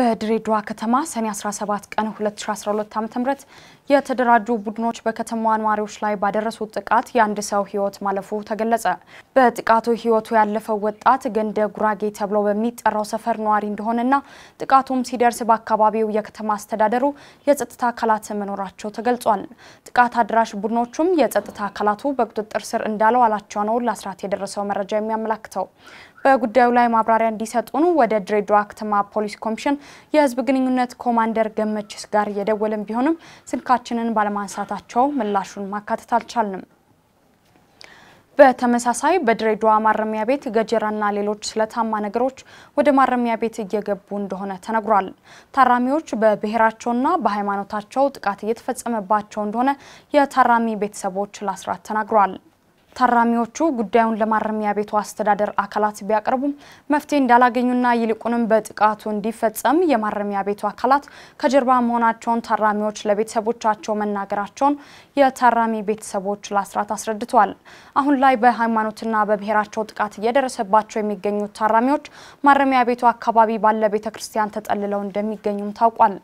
በድሬዳዋ ከተማ ሰኔ 17 ቀን 2012 ዓ.ም የተደራጁ ቡድኖች በከተማዋ ነዋሪዎች ላይ ባደረሱት ጥቃት የአንድ ሰው ሕይወት ማለፉ ተገለጸ። በጥቃቱ ሕይወቱ ያለፈው ወጣት ገንደ ጉራጌ ተብሎ በሚጠራው ሰፈር ነዋሪ እንደሆነና ጥቃቱም ሲደርስ በአካባቢው የከተማ አስተዳደሩ የጸጥታ አካላት መኖራቸው ተገልጿል። ጥቃት አድራሽ ቡድኖቹም የጸጥታ አካላቱ በቁጥጥር ስር እንዳልዋላቸው ነው ለአስራት የደረሰው መረጃ የሚያመላክተው። በጉዳዩ ላይ ማብራሪያ እንዲሰጡን ወደ ድሬዳዋ ከተማ ፖሊስ ኮሚሽን የህዝብ ግንኙነት ኮማንደር ገመችስ ጋር የደወልን ቢሆንም ስልካችንን ባለማንሳታቸው ምላሹን ማካተት አልቻልንም። በተመሳሳይ በድሬዳዋ ማረሚያ ቤት ገጀራና ሌሎች ስለታማ ነገሮች ወደ ማረሚያ ቤት እየገቡ እንደሆነ ተነግሯል። ታራሚዎች በብሔራቸውና በሃይማኖታቸው ጥቃት እየተፈጸመባቸው እንደሆነ የታራሚ ቤተሰቦች ለአስራት ተናግሯል። ታራሚዎቹ ጉዳዩን ለማረሚያ ቤቱ አስተዳደር አካላት ቢያቀርቡም መፍትሄ እንዳላገኙና ይልቁንም በጥቃቱ እንዲፈጸም የማረሚያ ቤቱ አካላት ከጀርባ መሆናቸውን ታራሚዎች ለቤተሰቦቻቸው መናገራቸውን የታራሚ ቤተሰቦች ለአስራት አስረድተዋል። አሁን ላይ በሃይማኖትና በብሔራቸው ጥቃት እየደረሰባቸው የሚገኙት ታራሚዎች ማረሚያ ቤቱ አካባቢ ባለ ቤተ ክርስቲያን ተጠልለው እንደሚገኙም ታውቋል።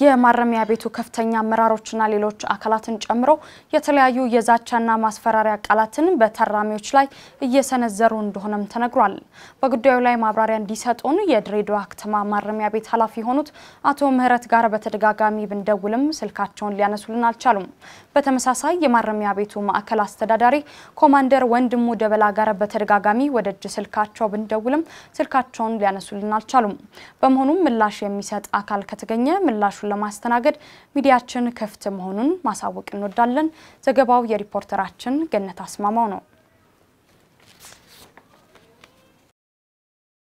የማረሚያ ቤቱ ከፍተኛ አመራሮችና ሌሎች አካላትን ጨምሮ የተለያዩ የዛቻና ማስፈራሪያ ቃላትን በታራሚዎች ላይ እየሰነዘሩ እንደሆነም ተነግሯል። በጉዳዩ ላይ ማብራሪያ እንዲሰጡን የድሬዳዋ ከተማ ማረሚያ ቤት ኃላፊ የሆኑት አቶ ምህረት ጋር በተደጋጋሚ ብንደውልም ስልካቸውን ሊያነሱልን አልቻሉም። በተመሳሳይ የማረሚያ ቤቱ ማዕከል አስተዳዳሪ ኮማንደር ወንድሙ ደበላ ጋር በተደጋጋሚ ወደ እጅ ስልካቸው ብንደውልም ስልካቸውን ሊያነሱልን አልቻሉም። በመሆኑም ምላሽ የሚሰጥ አካል ከተገኘ ምላሹን ለማስተናገድ ሚዲያችን ክፍት መሆኑን ማሳወቅ እንወዳለን። ዘገባው የሪፖርተራችን ገነት አስማማው ነው።